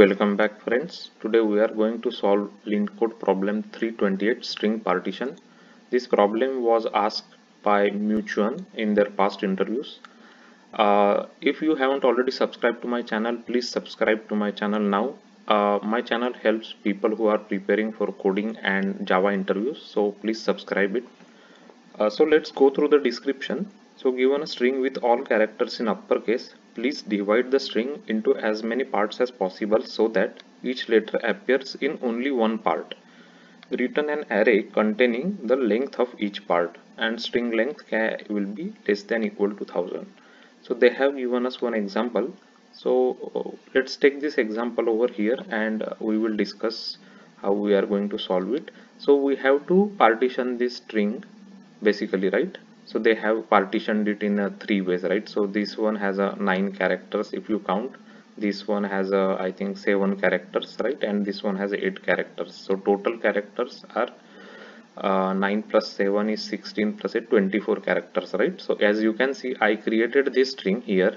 Welcome back friends. Today we are going to solve LintCode problem 328 string partition. This problem was asked by Meituan in their past interviews. Uh, if you haven't already subscribed to my channel, please subscribe to my channel now. Uh, my channel helps people who are preparing for coding and Java interviews, so please subscribe it. Uh, so let's go through the description. So given a string with all characters in uppercase, please divide the string into as many parts as possible so that each letter appears in only one part. Return an array containing the length of each part and string length will be less than equal to 1000. So they have given us one example. So uh, let's take this example over here and we will discuss how we are going to solve it. So we have to partition this string basically right so they have partitioned it in three ways right? So this one has a nine characters if you count. This one has a i think seven characters right? And this one has eight characters. So total characters are uh, 9 plus 7 is 16 plus 8 24 characters right? So as you can see i created this string here.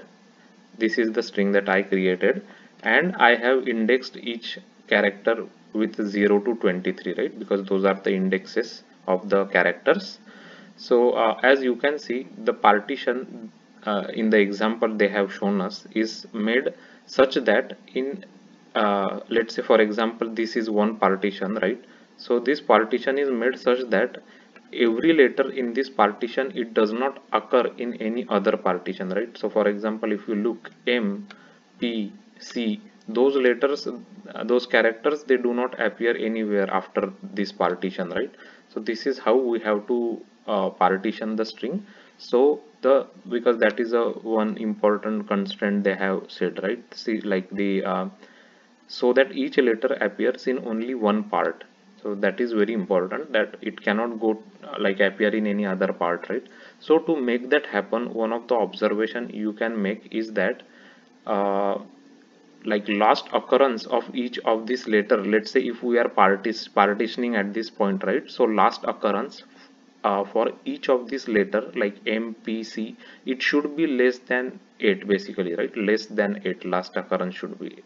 This is the string that i created. And i have indexed each character with 0 to 23 right? Because those are the indexes of the characters so uh, as you can see the partition uh, in the example they have shown us is made such that in uh, let's say for example this is one partition right? So this partition is made such that every letter in this partition it does not occur in any other partition right? So for example if you look m p c those letters uh, those characters they do not appear anywhere after this partition right? So this is how we have to uh, partition the string. So the because that is a one important constraint they have said right? See like the uh, so that each letter appears in only one part. So that is very important that it cannot go uh, like appear in any other part right? So to make that happen one of the observation you can make is that uh, like last occurrence of each of this letter let's say if we are partitioning at this point right? So last occurrence uh, for each of these letter like MPC it should be less than 8 basically right? Less than 8 last occurrence should be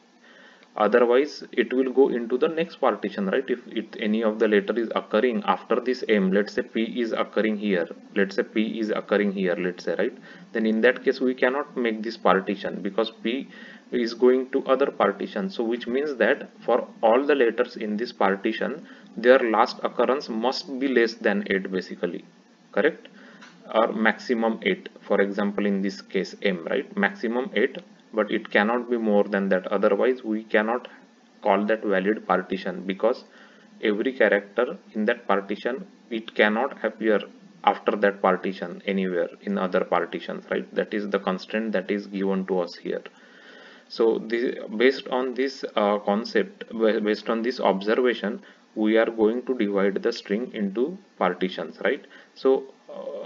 otherwise it will go into the next partition right? If it, any of the letter is occurring after this m let's say p is occurring here let's say p is occurring here let's say right? Then in that case we cannot make this partition because p is going to other partition so which means that for all the letters in this partition their last occurrence must be less than 8 basically. Correct? Or maximum 8 for example in this case m right? Maximum 8 but it cannot be more than that. Otherwise we cannot call that valid partition because every character in that partition it cannot appear after that partition anywhere in other partitions right? That is the constraint that is given to us here so this, based on this uh, concept based on this observation we are going to divide the string into partitions right? So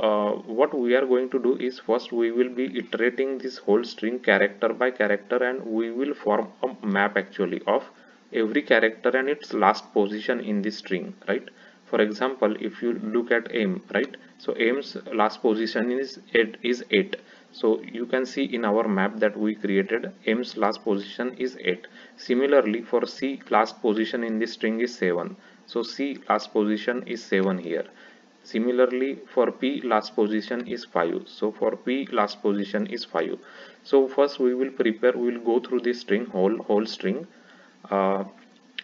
uh, what we are going to do is first we will be iterating this whole string character by character and we will form a map actually of every character and its last position in this string right? For example if you look at m right? So m's last position is 8 is 8 so you can see in our map that we created m's last position is 8 similarly for c last position in this string is 7 so c last position is 7 here. Similarly for p last position is 5 so for p last position is 5 so first we will prepare we will go through this string whole whole string. Uh,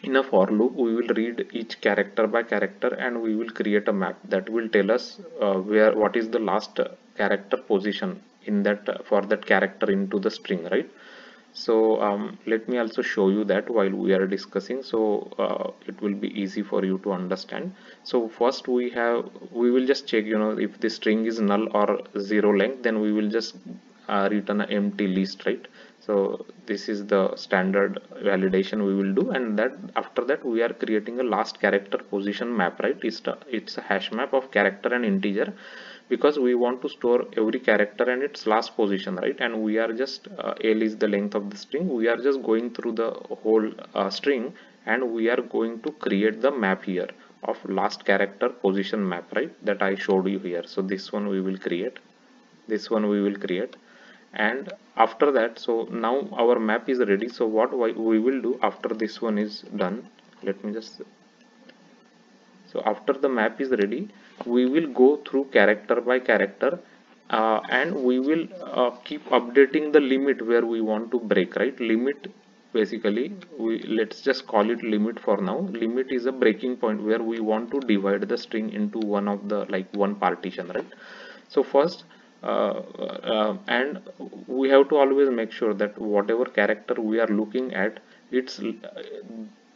in a for loop we will read each character by character and we will create a map that will tell us uh, where what is the last character position in that uh, for that character into the string right? So um, let me also show you that while we are discussing so uh, it will be easy for you to understand. So first we have we will just check you know if the string is null or zero length then we will just uh, return an empty list right? So this is the standard validation we will do and that after that we are creating a last character position map right? It's, it's a hash map of character and integer because we want to store every character and its last position right? And we are just uh, l is the length of the string. We are just going through the whole uh, string and we are going to create the map here of last character position map right? That I showed you here. So this one we will create. This one we will create. And after that so now our map is ready. So what we will do after this one is done let me just so after the map is ready we will go through character by character uh, and we will uh, keep updating the limit where we want to break right? Limit basically we let's just call it limit for now. Limit is a breaking point where we want to divide the string into one of the like one partition right? So first uh, uh, and we have to always make sure that whatever character we are looking at it's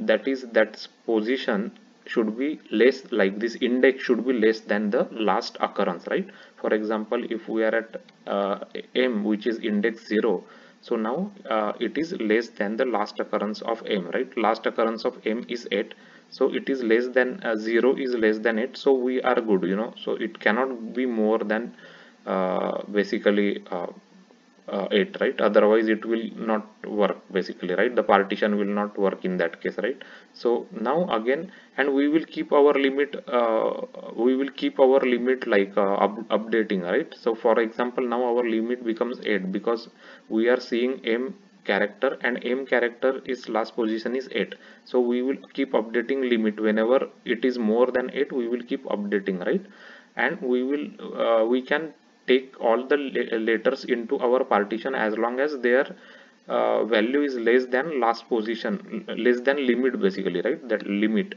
that is that position should be less like this index should be less than the last occurrence right? For example if we are at uh, m which is index 0 so now uh, it is less than the last occurrence of m right? Last occurrence of m is 8 so it is less than uh, 0 is less than 8 so we are good you know? So it cannot be more than uh, basically uh, 8 right? Otherwise it will not work basically right? The partition will not work in that case right? So now again and we will keep our limit uh, we will keep our limit like uh, up updating right? So for example now our limit becomes 8 because we are seeing m character and m character is last position is 8 so we will keep updating limit. Whenever it is more than 8 we will keep updating right? And we will uh, we can take all the letters into our partition as long as their uh, value is less than last position less than limit basically right? That limit.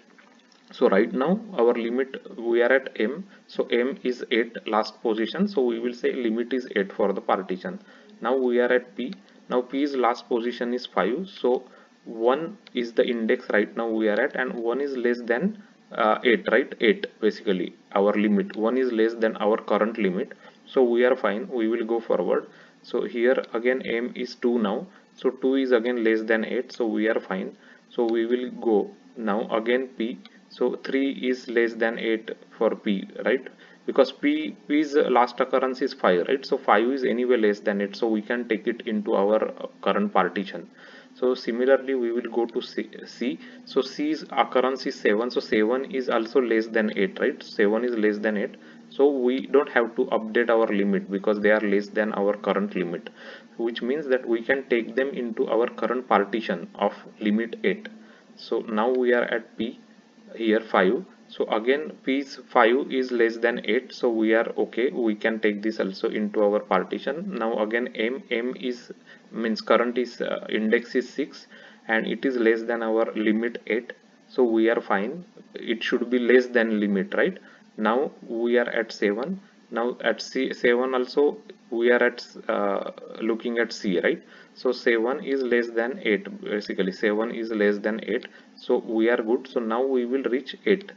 So right now our limit we are at m. So m is 8 last position. So we will say limit is 8 for the partition. Now we are at p. Now p's last position is 5 so 1 is the index right now we are at and 1 is less than uh, 8 right? 8 basically our limit. 1 is less than our current limit so we are fine. We will go forward. So here again m is 2 now. So 2 is again less than 8 so we are fine. So we will go now again p. So 3 is less than 8 for p right? Because p p's uh, last occurrence is 5 right? So 5 is anyway less than 8 so we can take it into our uh, current partition. So similarly we will go to c, c. so c's occurrence is 7 so 7 is also less than 8 right? 7 is less than 8 so we don't have to update our limit because they are less than our current limit which means that we can take them into our current partition of limit 8 so now we are at p here 5 so again p is 5 is less than 8 so we are okay. We can take this also into our partition. Now again m m is means current is uh, index is 6 and it is less than our limit 8 so we are fine. It should be less than limit right now we are at 7 now at c 7 also we are at uh, looking at c right? So 7 is less than 8 basically. 7 is less than 8 so we are good. So now we will reach 8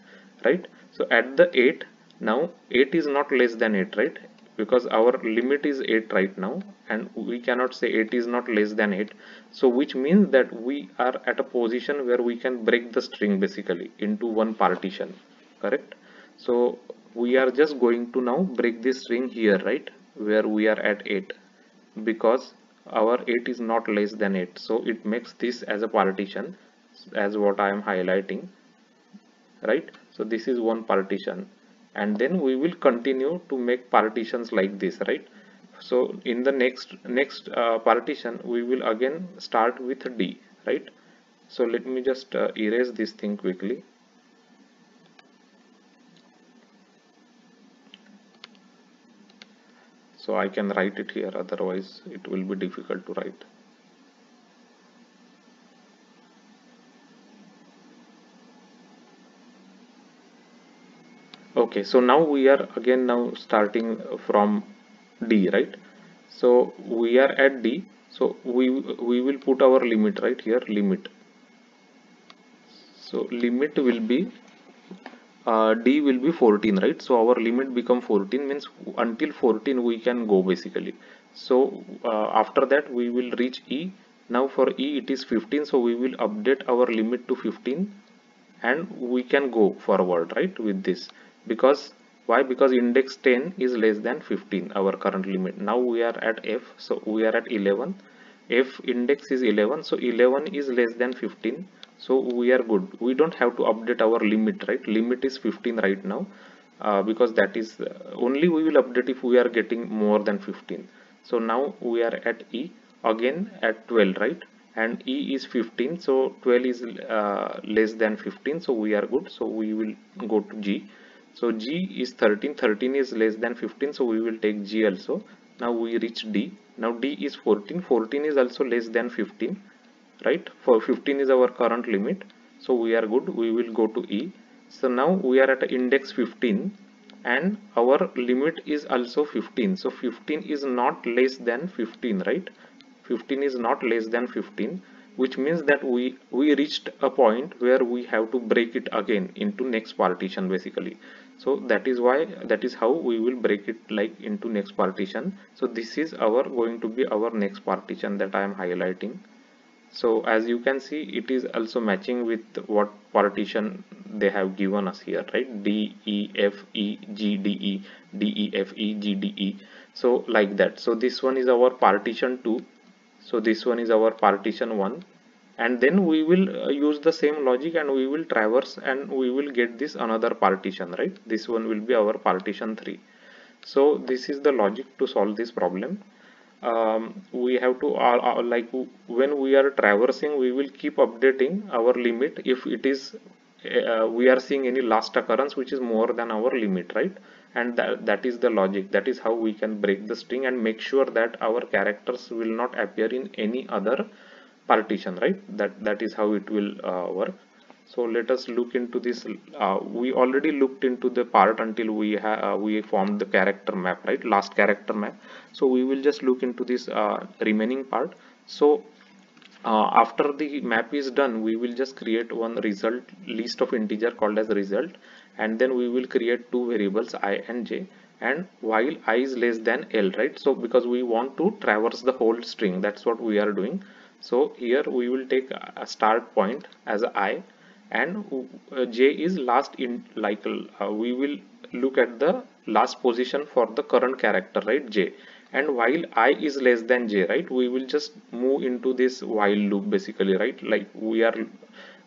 right? So at the 8 now 8 is not less than 8 right? Because our limit is 8 right now and we cannot say 8 is not less than 8 so which means that we are at a position where we can break the string basically into one partition correct so we are just going to now break this string here right where we are at 8 because our 8 is not less than 8 so it makes this as a partition as what I am highlighting right? So this is one partition. And then we will continue to make partitions like this right? So in the next next uh, partition we will again start with D right? So let me just uh, erase this thing quickly so I can write it here otherwise it will be difficult to write. Okay so now we are again now starting from D right? So we are at D so we we will put our limit right here limit. So limit will be uh, d will be 14 right? So our limit become 14 means until 14 we can go basically. So uh, after that we will reach e. Now for e it is 15 so we will update our limit to 15 and we can go forward right with this. Because why? Because index 10 is less than 15 our current limit. Now we are at f so we are at 11 f index is 11 so 11 is less than 15 so we are good. We don't have to update our limit right? Limit is 15 right now uh, because that is uh, only we will update if we are getting more than 15 so now we are at e again at 12 right? And e is 15 so 12 is uh, less than 15 so we are good. So we will go to g. So g is 13 13 is less than 15 so we will take g also. Now we reach d. Now d is 14 14 is also less than 15 right? For 15 is our current limit. So we are good. We will go to e. So now we are at index 15 and our limit is also 15 so 15 is not less than 15 right? 15 is not less than 15 which means that we we reached a point where we have to break it again into next partition basically. So that is why that is how we will break it like into next partition. So this is our going to be our next partition that i am highlighting so as you can see it is also matching with what partition they have given us here right? D e f e g d e d e f e g d e. So like that. So this one is our partition 2 so this one is our partition 1 and then we will uh, use the same logic and we will traverse and we will get this another partition right? This one will be our partition 3 so this is the logic to solve this problem um, we have to uh, like when we are traversing we will keep updating our limit if it is uh, we are seeing any last occurrence which is more than our limit right? And that, that is the logic. That is how we can break the string and make sure that our characters will not appear in any other partition right? That that is how it will uh, work so let us look into this uh, we already looked into the part until we have uh, we formed the character map right? Last character map. So we will just look into this uh, remaining part. So uh, after the map is done we will just create one result list of integer called as result and then we will create two variables i and j. And while i is less than l right? So because we want to traverse the whole string that's what we are doing. So here we will take a start point as i and uh, j is last in like uh, we will look at the last position for the current character right j. And while i is less than j right we will just move into this while loop basically right? Like we are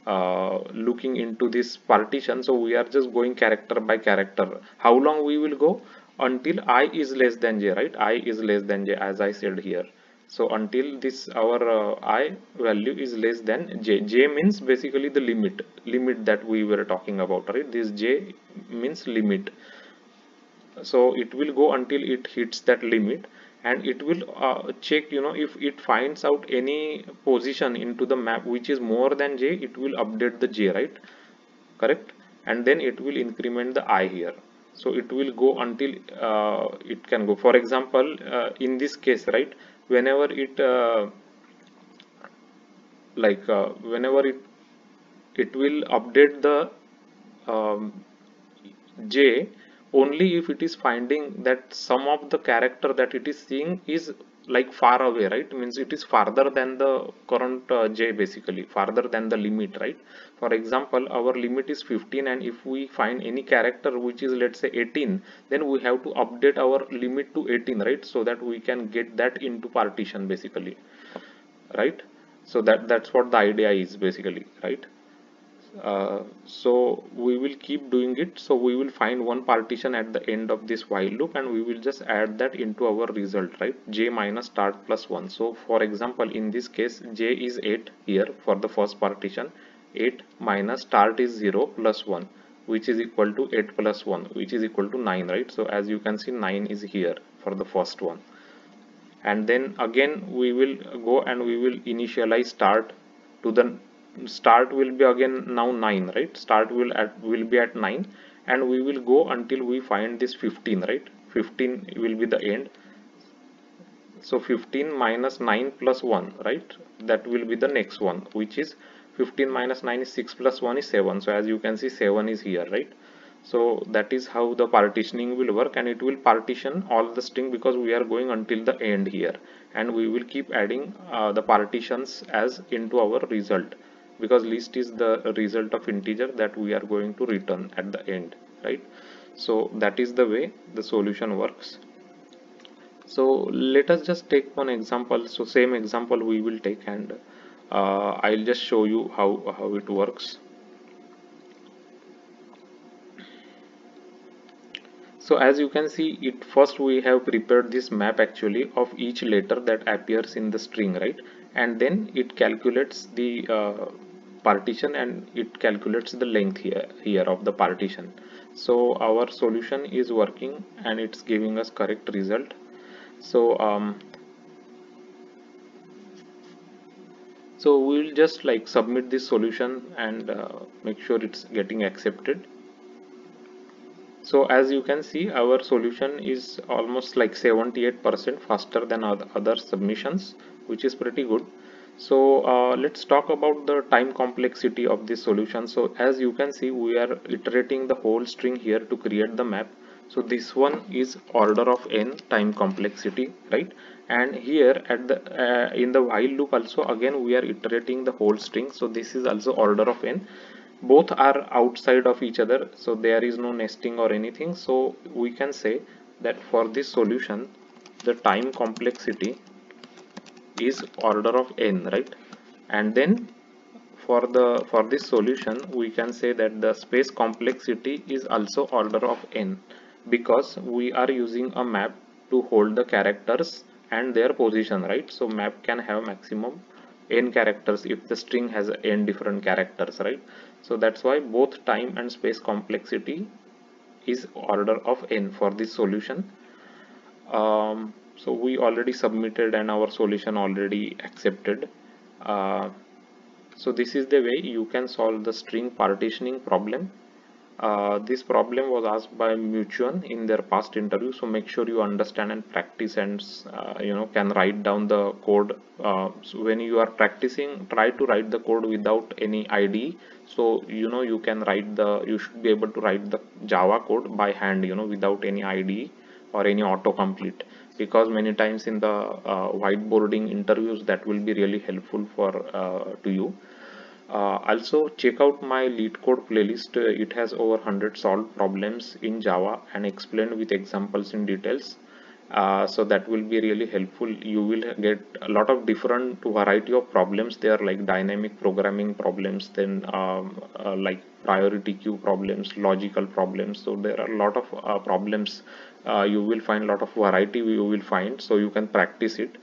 uh, looking into this partition so we are just going character by character. How long we will go? Until i is less than j right? I is less than j as i said here so until this our uh, i value is less than j. J means basically the limit limit that we were talking about right? This j means limit. So it will go until it hits that limit and it will uh, check you know if it finds out any position into the map which is more than j it will update the j right? Correct? And then it will increment the i here. So it will go until uh, it can go. For example uh, in this case right whenever it uh, like uh, whenever it it will update the um, j only if it is finding that some of the character that it is seeing is like far away right? Means it is farther than the current uh, j basically farther than the limit right? For example our limit is 15 and if we find any character which is let's say 18 then we have to update our limit to 18 right? So that we can get that into partition basically right? So that that's what the idea is basically right uh, so we will keep doing it. So we will find one partition at the end of this while loop and we will just add that into our result right? J minus start plus 1 so for example in this case j is 8 here for the first partition. 8 minus start is 0 plus 1 which is equal to 8 plus 1 which is equal to 9 right? So as you can see 9 is here for the first one. And then again we will go and we will initialize start to the start will be again now 9 right? Start will at will be at 9 and we will go until we find this 15 right? 15 will be the end. So 15 minus 9 plus 1 right? That will be the next one which is 15 minus 9 is 6 plus 1 is 7 so as you can see 7 is here right? So that is how the partitioning will work and it will partition all the string because we are going until the end here. And we will keep adding uh, the partitions as into our result because list is the result of integer that we are going to return at the end right? So that is the way the solution works. So let us just take one example. So same example we will take and uh, I'll just show you how how it works. So as you can see it first we have prepared this map actually of each letter that appears in the string right? And then it calculates the uh, partition and it calculates the length here here of the partition. So our solution is working and it's giving us correct result. So um, so we'll just like submit this solution and uh, make sure it's getting accepted. So as you can see our solution is almost like 78% faster than other submissions which is pretty good so uh, let's talk about the time complexity of this solution. So as you can see we are iterating the whole string here to create the map. So this one is order of n time complexity right? And here at the uh, in the while loop also again we are iterating the whole string. So this is also order of n. Both are outside of each other so there is no nesting or anything. So we can say that for this solution the time complexity is order of n right? And then for the for this solution we can say that the space complexity is also order of n because we are using a map to hold the characters and their position right? So map can have maximum n characters if the string has n different characters right? So that's why both time and space complexity is order of n for this solution. Um, so we already submitted and our solution already accepted. Uh, so this is the way you can solve the string partitioning problem. Uh, this problem was asked by Meituan in their past interview. So make sure you understand and practice and uh, you know can write down the code. Uh, so when you are practicing try to write the code without any ID so you know you can write the you should be able to write the Java code by hand you know without any ID or any autocomplete because many times in the uh, whiteboarding interviews that will be really helpful for uh, to you. Uh, also check out my LeetCode playlist. Uh, it has over 100 solved problems in java and explained with examples in details. Uh, so that will be really helpful. You will get a lot of different variety of problems. There like dynamic programming problems then um, uh, like priority queue problems logical problems. So there are a lot of uh, problems uh, you will find a lot of variety you will find so you can practice it.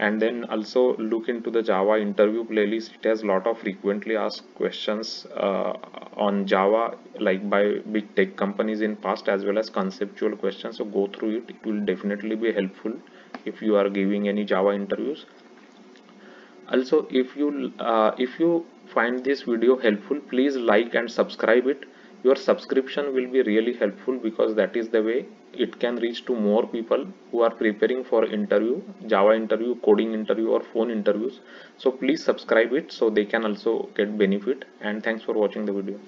And then also look into the java interview playlist. It has a lot of frequently asked questions uh, on java like by big tech companies in past as well as conceptual questions. So go through it. It will definitely be helpful if you are giving any java interviews. Also if you uh, if you find this video helpful please like and subscribe it your subscription will be really helpful because that is the way it can reach to more people who are preparing for interview java interview coding interview or phone interviews. So please subscribe it so they can also get benefit. And thanks for watching the video